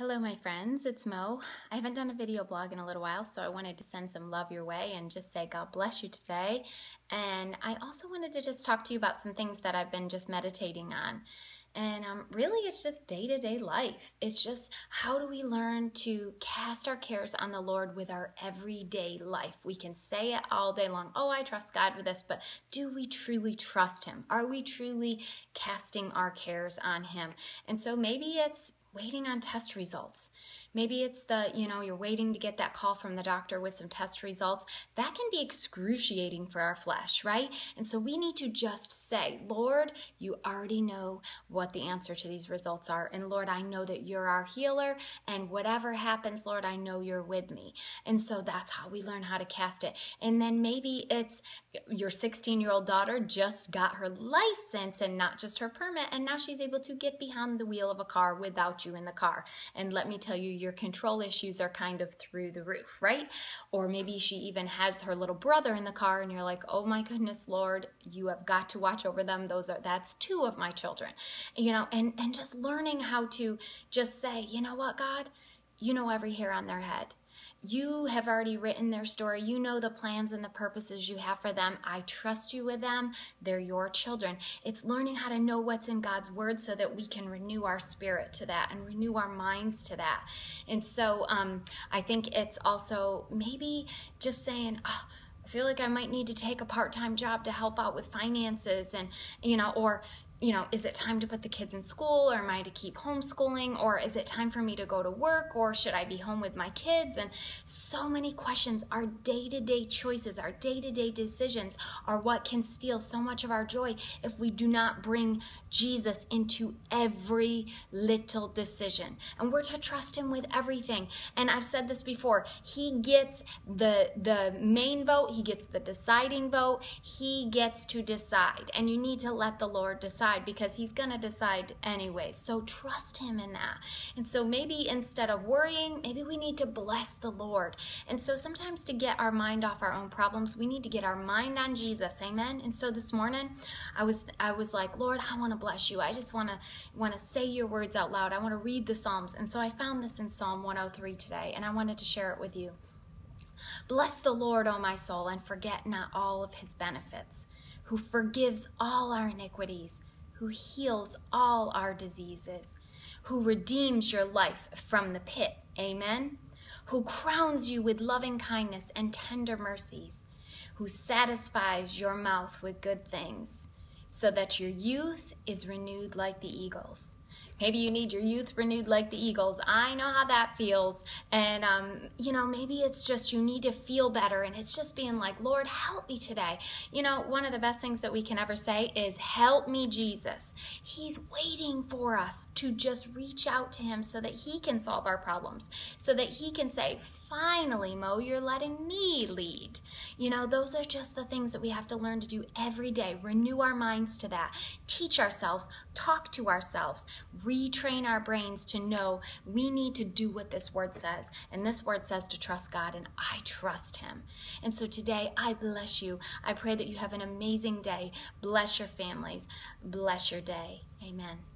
Hello, my friends. It's Mo. I haven't done a video blog in a little while, so I wanted to send some love your way and just say God bless you today. And I also wanted to just talk to you about some things that I've been just meditating on. And um, really, it's just day to day life. It's just how do we learn to cast our cares on the Lord with our everyday life? We can say it all day long, oh, I trust God with this, but do we truly trust Him? Are we truly casting our cares on Him? And so maybe it's waiting on test results. Maybe it's the, you know, you're waiting to get that call from the doctor with some test results. That can be excruciating for our flesh, right? And so we need to just say, Lord, you already know what the answer to these results are. And Lord, I know that you're our healer. And whatever happens, Lord, I know you're with me. And so that's how we learn how to cast it. And then maybe it's your 16 year old daughter just got her license and not just her permit. And now she's able to get behind the wheel of a car without you in the car. And let me tell you, your control issues are kind of through the roof, right? Or maybe she even has her little brother in the car and you're like, "Oh my goodness, Lord, you have got to watch over them. Those are that's two of my children." You know, and and just learning how to just say, "You know what, God? You know every hair on their head." You have already written their story. You know the plans and the purposes you have for them. I trust you with them. They're your children. It's learning how to know what's in God's word so that we can renew our spirit to that and renew our minds to that. And so um, I think it's also maybe just saying, oh, I feel like I might need to take a part-time job to help out with finances and you know or you know, is it time to put the kids in school or am I to keep homeschooling or is it time for me to go to work or should I be home with my kids? And so many questions. Our day to day choices, our day to day decisions are what can steal so much of our joy if we do not bring Jesus into every little decision. And we're to trust him with everything. And I've said this before, he gets the the main vote, he gets the deciding vote, he gets to decide. And you need to let the Lord decide decide because he's going to decide anyway. So trust him in that. And so maybe instead of worrying, maybe we need to bless the Lord. And so sometimes to get our mind off our own problems, we need to get our mind on Jesus. Amen. And so this morning, I was I was like, Lord, I want to bless you. I just want to want to say your words out loud. I want to read the Psalms. And so I found this in Psalm 103 today, and I wanted to share it with you. Bless the Lord, O my soul, and forget not all of his benefits, who forgives all our iniquities who heals all our diseases, who redeems your life from the pit. Amen. Who crowns you with loving kindness and tender mercies, who satisfies your mouth with good things, so that your youth is renewed like the eagles. Maybe you need your youth renewed like the Eagles. I know how that feels. And, um, you know, maybe it's just you need to feel better. And it's just being like, Lord, help me today. You know, one of the best things that we can ever say is, Help me, Jesus. He's waiting for us to just reach out to Him so that He can solve our problems, so that He can say, Finally, Mo, you're letting me lead. You know, those are just the things that we have to learn to do every day. Renew our minds to that. Teach ourselves, talk to ourselves, retrain our brains to know we need to do what this word says. And this word says to trust God, and I trust Him. And so today, I bless you. I pray that you have an amazing day. Bless your families. Bless your day. Amen.